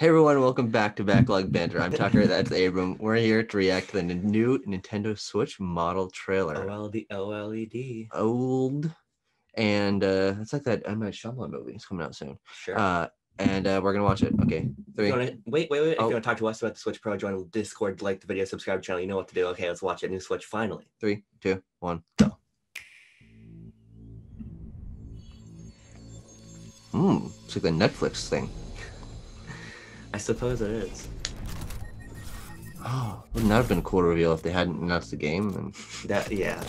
Hey everyone, welcome back to Backlog Banter. I'm Tucker, that's Abram. We're here to react to the new Nintendo Switch model trailer. OLED, OLED. Old. And uh it's like that M. Night Shyamalan movie. It's coming out soon. Sure. Uh and uh we're gonna watch it. Okay. Three. wanna, wait, wait, wait. If Oh. you want to talk to us about the Switch Pro, join the Discord, like the video, subscribe to the channel. You know what to do. Okay, let's watch it. New Switch finally. Three, two, one, Go. Hmm. It's like the Netflix thing. I suppose it is. Oh, wouldn't that have been a cool reveal if they hadn't announced the game? And That yeah.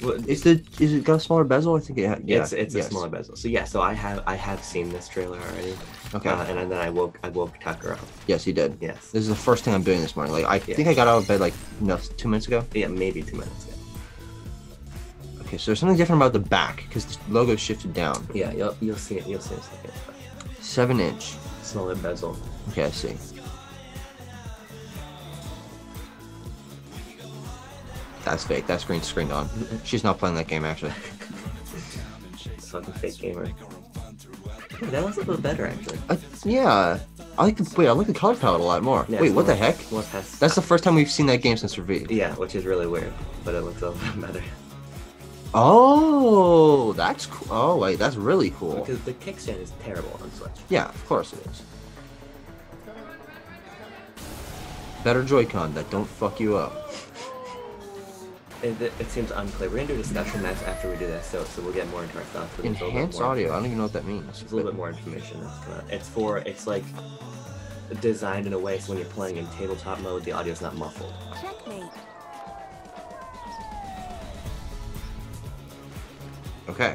Well, is the is it got a smaller bezel? I think it. Yeah, it's it's yes. a smaller bezel. So yeah, so I have I have seen this trailer already. Okay. Uh, and then I woke I woke Tucker up. yes, he did. Yes. This is the first thing I'm doing this morning. Like I think I got out of bed like no two minutes ago. Yeah, maybe two minutes. Yeah. Okay, so there's something different about the back because the logo shifted down. Yeah, you'll you'll see it. You'll see it in a second. Seven inch. Smaller bezel. Okay, I see. That's fake. That green screened on. She's not playing that game actually. Fucking fake gamer. That looks a little better actually. Uh, yeah, I like the wait. I like the color palette a lot more. Yeah, wait, what the heck? more past- That's the first time we've seen that game since Reveal. Yeah, which is really weird, but it looks a little bit better. Oh, that's cool. Oh wait, that's really cool. Because the kickstand is terrible on Switch. Yeah, of course it is. Better Joy-Con that don't fuck you up. It, it, it seems unclear. We're gonna do a discussion that's after we do this, so so we'll get more into our thoughts. but there's a Enhanced audio. I don't even know what that means. There's a little bit more information that's come out. It's for it's like designed in a way so when you're playing in tabletop mode, the audio's not muffled. Checkmate. Okay.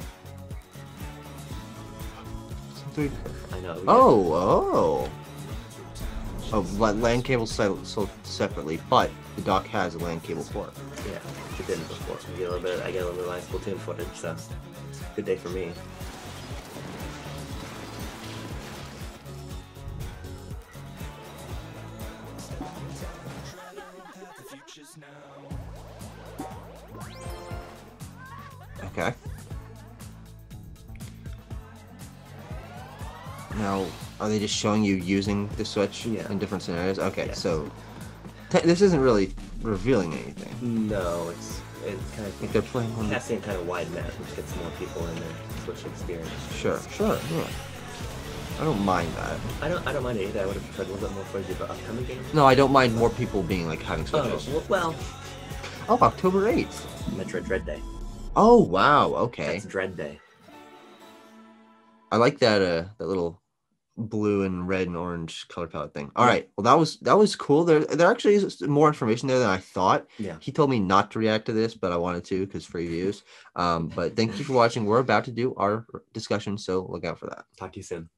I know. we Oh, oh. Oh, LAN cable sold sold separately, but the dock has a LAN cable port. get- yeah, it didn't before. I get a little bit. I get a little bit of nice Splatoon footage, so good day for me. Okay. Now, are they just showing you using the Switch Yeah. in different scenarios? Okay, Yes. so te- this isn't really revealing anything. No, it's it's kind Like of they're playing on the... casting kind of wide net, which gets more people in their Switch experience. Sure, sure, yeah. I don't mind that. I don't I don't mind it either. I would have preferred a little bit more footage of upcoming games. No, I don't mind more people being like having Oh, Switches. well, well, Oh, October 8th. Metroid Dread Day. Oh, wow, okay. That's Dread Day. I like that uh that little blue and red and orange color palette thing. All Yeah. right. Well, that was that was cool. There there actually is more information there than I thought. Yeah. He told me not to react to this, but I wanted to because free views. Um, but thank you for watching. We're about to do our discussion, so look out for that. Talk to you soon.